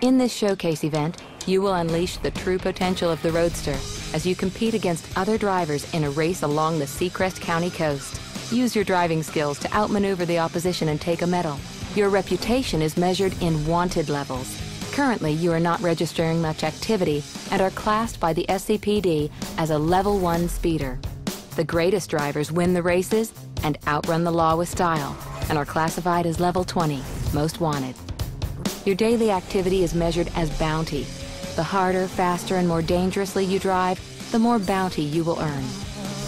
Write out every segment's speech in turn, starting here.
In this showcase event, you will unleash the true potential of the Roadster as you compete against other drivers in a race along the Seacrest County coast. Use your driving skills to outmaneuver the opposition and take a medal. Your reputation is measured in wanted levels. Currently, you are not registering much activity and are classed by the SCPD as a level one speeder. The greatest drivers win the races and outrun the law with style and are classified as level 20, most wanted. Your daily activity is measured as bounty. The harder, faster, and more dangerously you drive, the more bounty you will earn.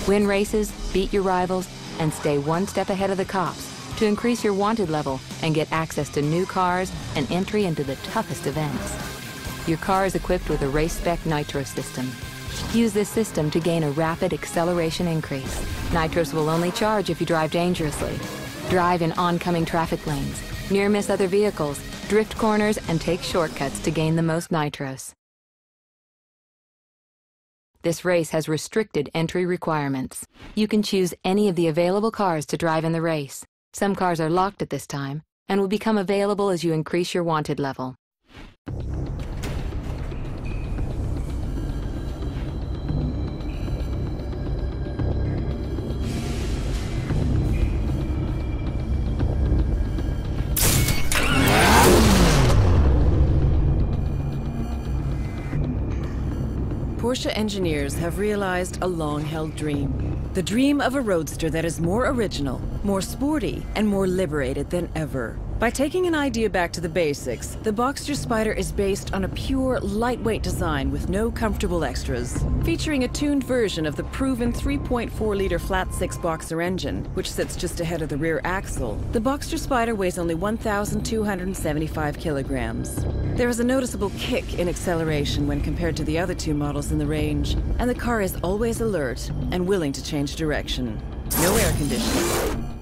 Win races, beat your rivals, and stay one step ahead of the cops to increase your wanted level and get access to new cars and entry into the toughest events. Your car is equipped with a race spec nitro system. Use this system to gain a rapid acceleration increase. Nitros will only charge if you drive dangerously. Drive in oncoming traffic lanes, near miss other vehicles, drift corners, and take shortcuts to gain the most nitros. This race has restricted entry requirements. You can choose any of the available cars to drive in the race. Some cars are locked at this time and will become available as you increase your wanted level. Porsche engineers have realized a long-held dream. The dream of a roadster that is more original, more sporty, and more liberated than ever. By taking an idea back to the basics, the Boxster Spyder is based on a pure, lightweight design with no comfortable extras. Featuring a tuned version of the proven 3.4-liter flat-six Boxer engine, which sits just ahead of the rear axle, the Boxster Spyder weighs only 1,275 kilograms. There is a noticeable kick in acceleration when compared to the other two models in the range, and the car is always alert and willing to change direction. No air conditioning.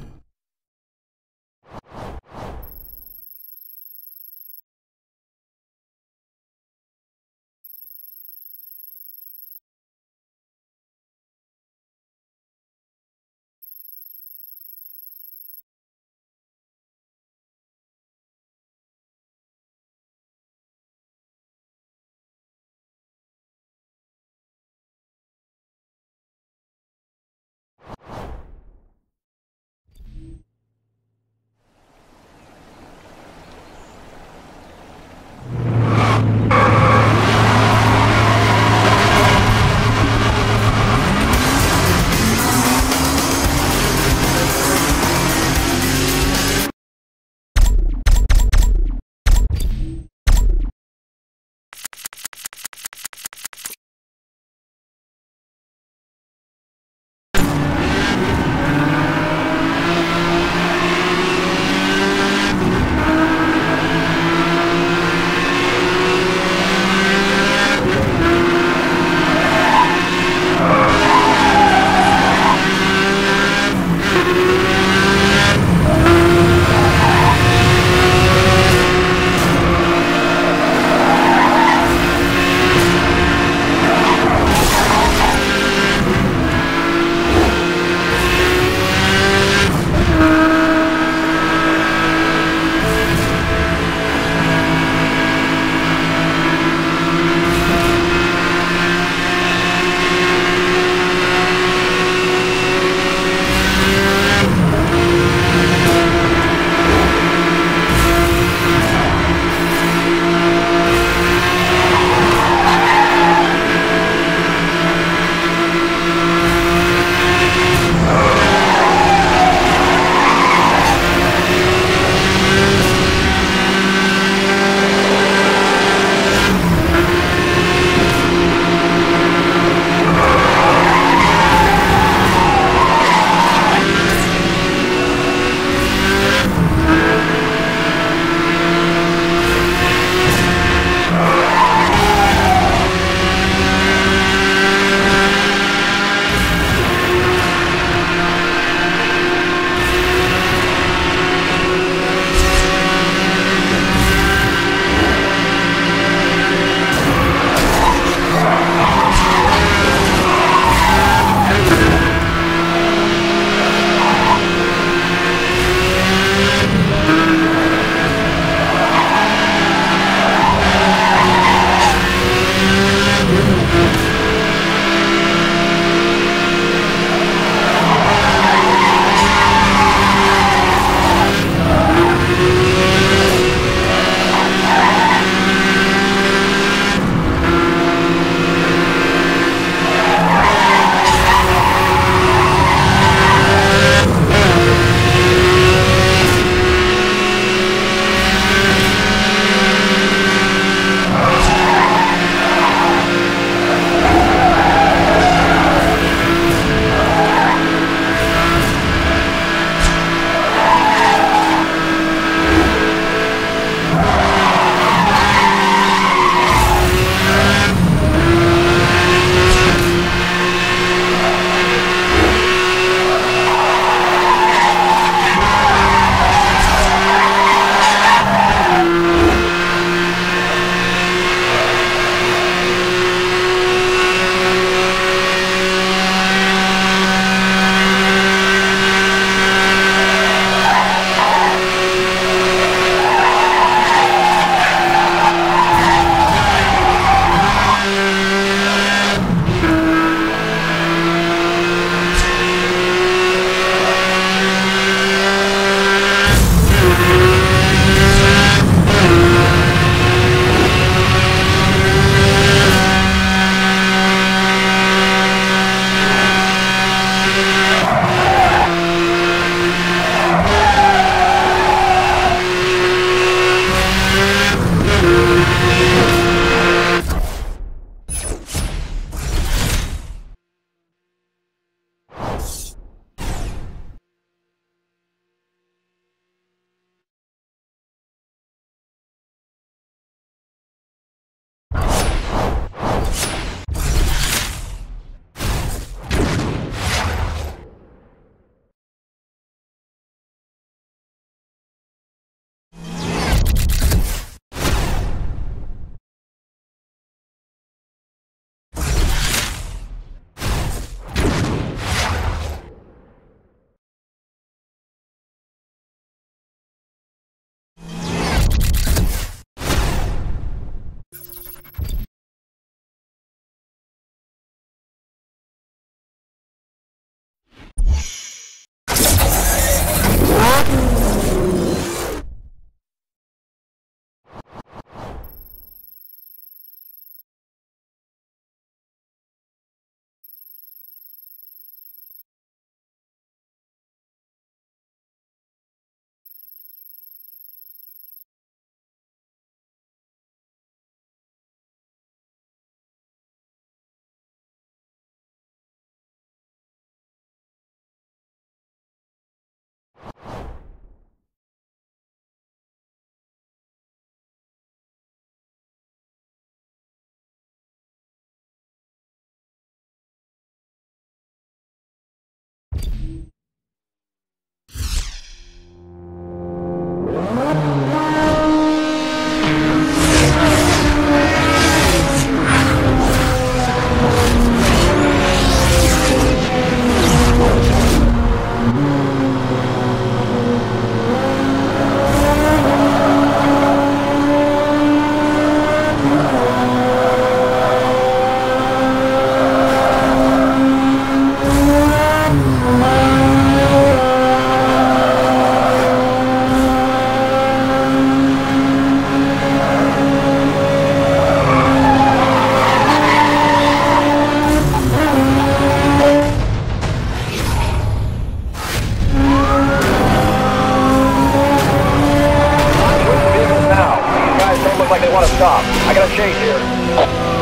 look like they want to stop. I got a chase here.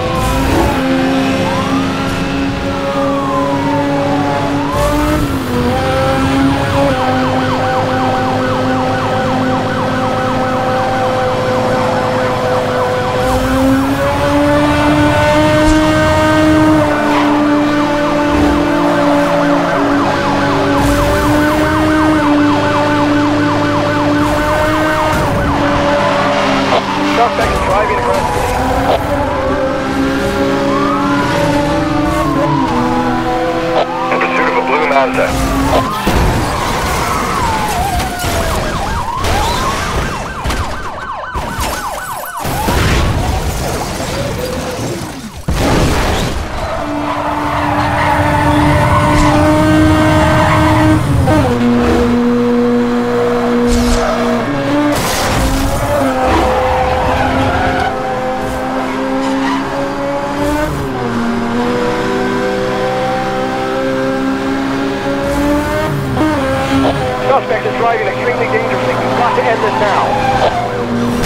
Suspect is driving extremely dangerously. We've got to end this now.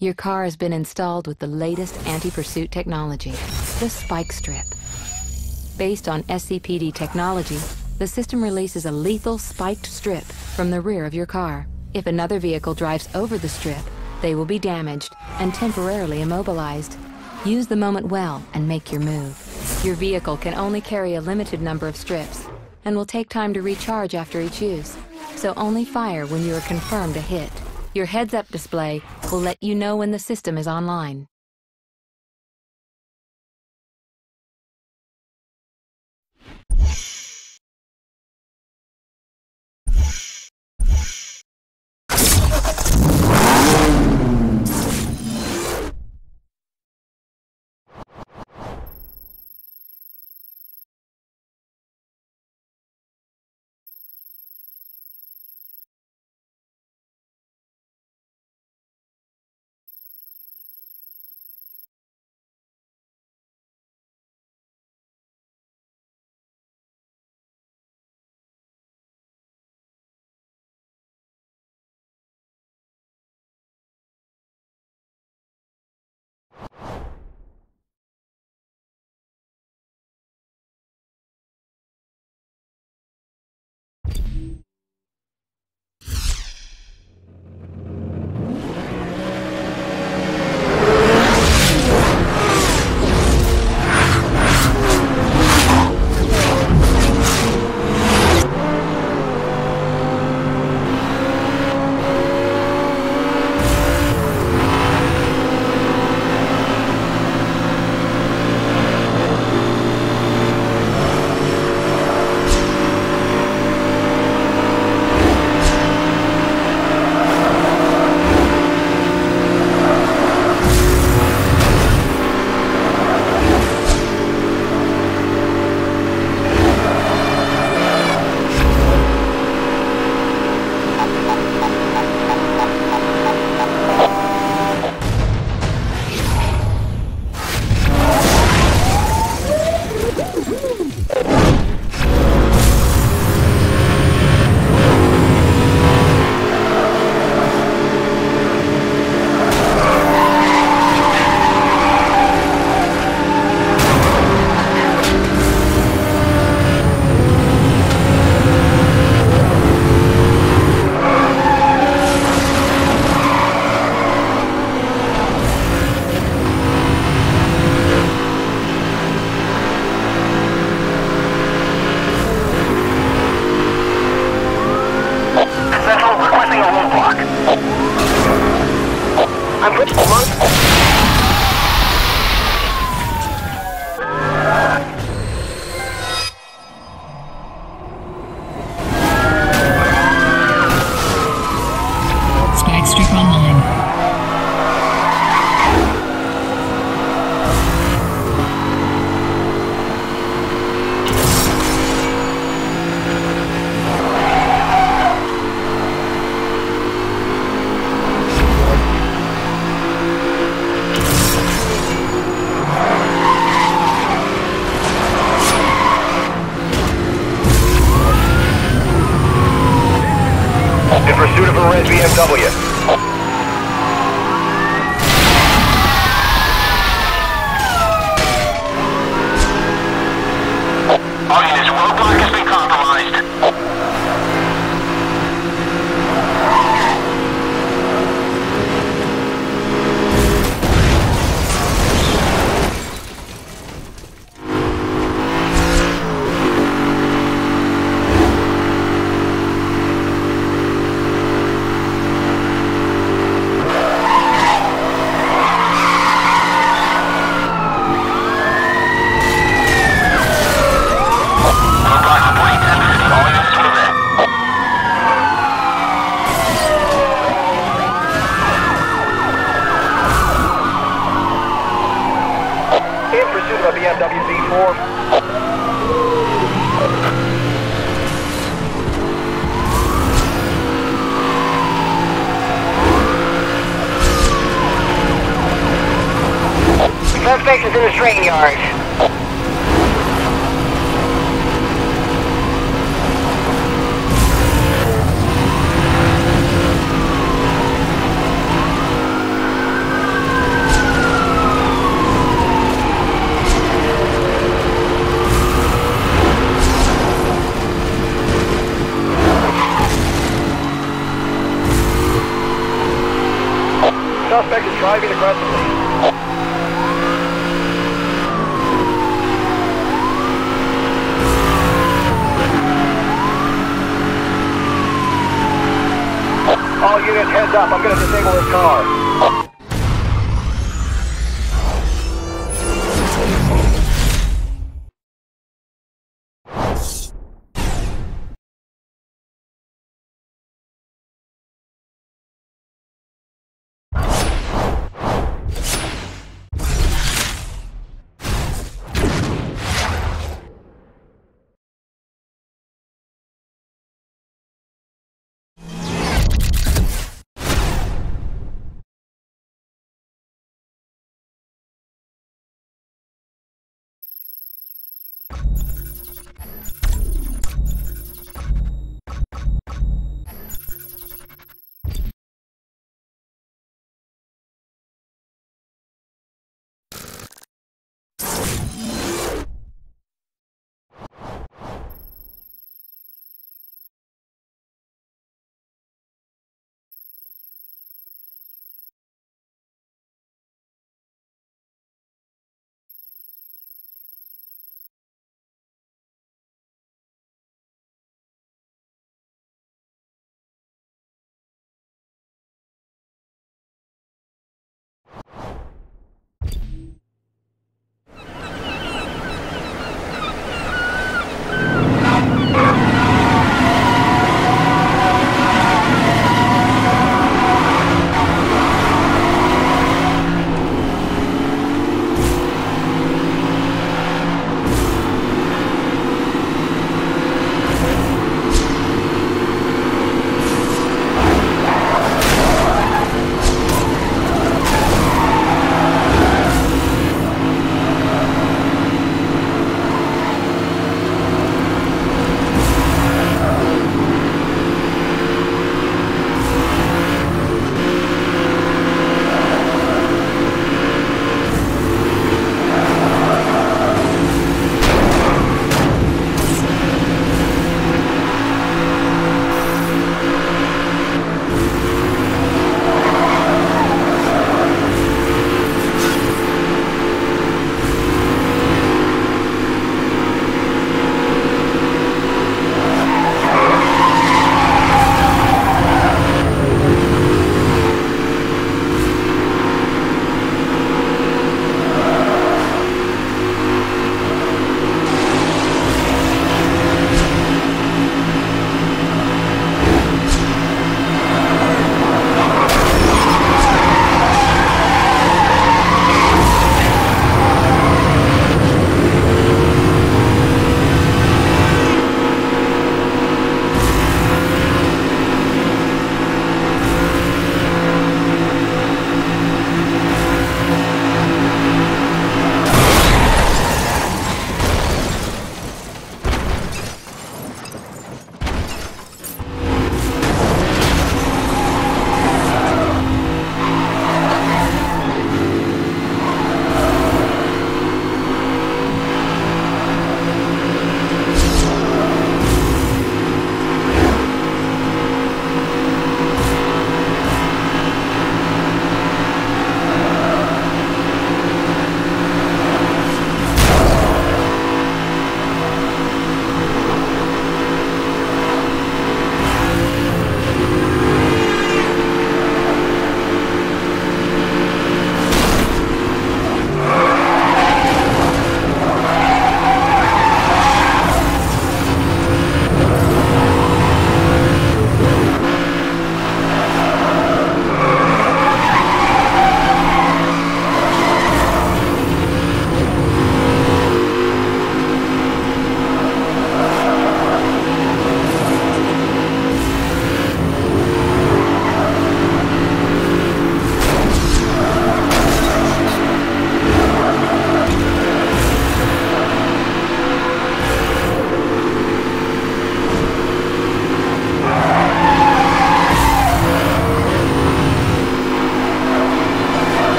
Your car has been installed with the latest anti-pursuit technology, the Spike Strip. Based on SCPD technology, the system releases a lethal spiked strip from the rear of your car. If another vehicle drives over the strip, they will be damaged and temporarily immobilized. Use the moment well and make your move. Your vehicle can only carry a limited number of strips and will take time to recharge after each use, so only fire when you are confirmed a hit. Your heads-up display will let you know when the system is online. suspect is in the yard. Suspect is driving across the up. I'm to disable this car.